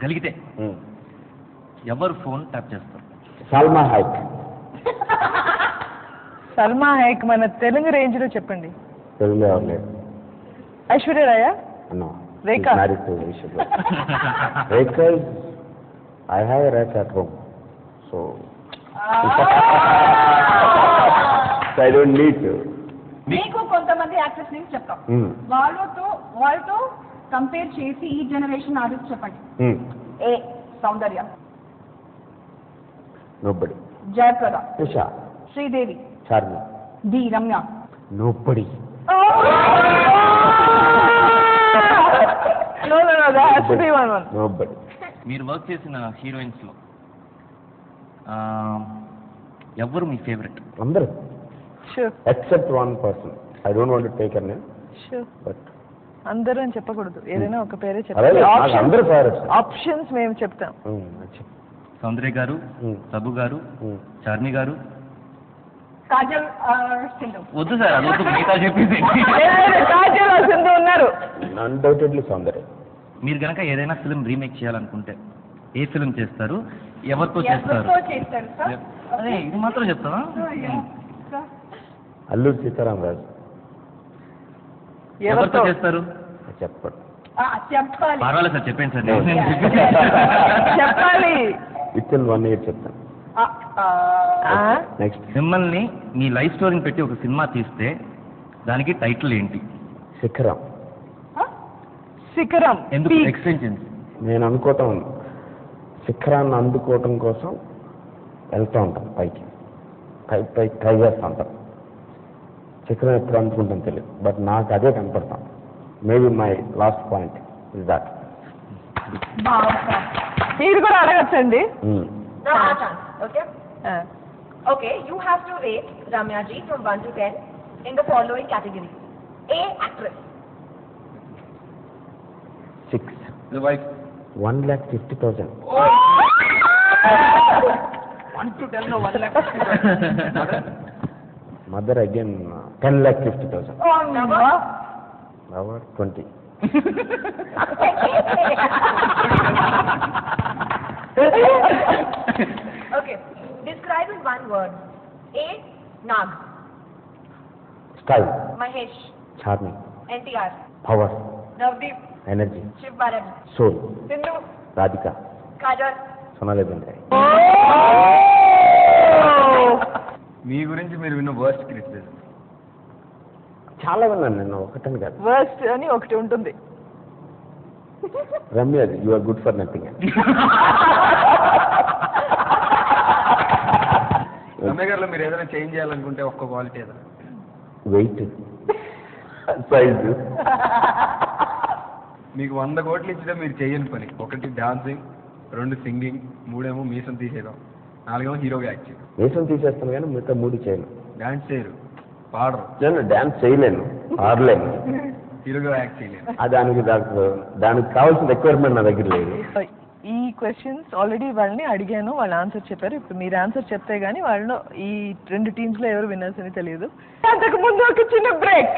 గలిగితే ఎవరు phone tap చేస్తారు Salma hike Salma hike మన తెలుగు రేంజ్లో చెప్పండి తెలుగులో ఎవరు లేరు ఐశ్వర్య రాయ No. Rekha. She's married to Vishnu. Rekha is, I have a Rekha at home. So, so I don't need to. మీకు కొంతమంది యాక్టర్స్ నేమ్స్ చెప్తాం Hmm. వాళ్ళతో వాళ్ళతో కంపేర్ చేసి ఈ జనరేషన్ ఆర్టిస్ట్ చెప్పండి. ఏ సౌందర్య. నోబడి జయప్రద. ఉష. శ్రీదేవి. చార్మి. డి రమ్య. నోబడి మీరు వర్క్ చేసిన హీరోయిన్స్లో ఎవరు మీ ఫేవరెట్ అందరూ. Except one person I don't want take unsure. But అందరూ అని చెప్పకూడదు. ఏదైనా ఒక పేరే చెప్పాలి. అందరూ ఫేవరెట్స్ ఆప్షన్స్ మేము చెప్తాం. సౌందర్య గారు. సబు గారు చార్మి గారు. కాజల్ సింధు. వద్దు సార్ అది వద్దు మిగతా చెప్పేసి. కాజల్ సింధు ఉన్నారు. అన్డౌటెడ్లీ సౌందర్య. మీరు గనక ఏదైనా ఫిల్మ్ రీమేక్ చేయాలనుకుంటే ఏ ఫిల్మ్ చేస్తారు? ఎవరితో చేస్తారు ఎవరితో చేస్తారు? సార్? అదే ఇది మాత్రం చెప్తావా? అల్లూరి సీతారాం రాజు. ఎవరితో చేస్తారు? చెప్పడు. ఆ, చెప్పాలి. పర్వాలేదు సార్ చెప్పండి సార్. చెప్పాలి. విత్ ఇన్ వన్ ఇయర్ చెప్తాను. ఆ, ఆ, ఆ? నెక్స్ట్ మిమ్మల్ని మీ లైఫ్ స్టోరీని పెట్టి ఒక సినిమా తీస్తే దానికి టైటిల్ ఏంటి? శిఖరం. శిఖరం. ఎందుకు? Peak. ఎక్స్టెన్షన్స్ నేను అనుకోవటం శిఖరాన్ని అందుకోవటం కోసం వెళ్తూ ఉంటాం పైకి. పై పై ట్రై చేస్తూ ఉంటాం. శిఖరం ఎప్పుడు అందుకుంటాం తెలియదు బట్ నాకు అదే కనపడతాం maybe my last point is that బాగా మీరు కూడా అడగచ్చండి Now our chance, okay? ఆ. Okay, you have to rate Ramya ji from 1 to 10 in the following categories. A, actress. Six wife one lakh fifty thousand one two ten one mother again uh, 10 lakh 50,000. Oh, no. Our 20. okay. Describe in one word. A. Nag. Style. Mahesh. Charming. NTR. Power. Navdeep. Energy. Shiv Soul. Sindhu. Radhika. Kajal. Sonali Bindai. Oh! మీ గురించి మీరు విన్న worst criticism చాలా విన్నాను నేను ఒకటని కాదు. Worst అని ఒకటి ఉంటుంది. Ramya you are good for nothing Ramya గారిలో మీరు ఏదైనా చేంజ్ చేయాలనుకుంటే ఒక్క క్వాలిటీ ఏదైనా వెయిట్ సైజు మీకు వంద కోట్లు ఇచ్చినా మీరు చేయని పని. ఒకటి డాన్సింగ్ రెండు సింగింగ్ మూడేమో మీసం తీసేయడం. నాలుగేమో హీరోగా యాక్ట్ వేషం తీసేస్తాను కానీ మిగతా మూడు చేయను. డాన్స్ చేయరు. పాడరు. నేను డ్యాన్స్ చేయలేను. ఆడలేను హీరోగా యాక్ట్ దానికి దానికి దానికి కావాల్సిన రిక్వైర్మెంట్ నా దగ్గర లేదు. ఈ క్వశ్చన్స్ ఆల్రెడీ వాళ్ళని అడిగాను. వాళ్ళు ఆన్సర్ చెప్పారు. ఇప్పుడు మీరు ఆన్సర్ చెప్తే గానీ వాళ్ళు ఈ రెండు టీమ్స్లో ఎవరు విన్నర్స్ అని తెలియదు అంతకు ముందు ఒక చిన్న బ్రేక్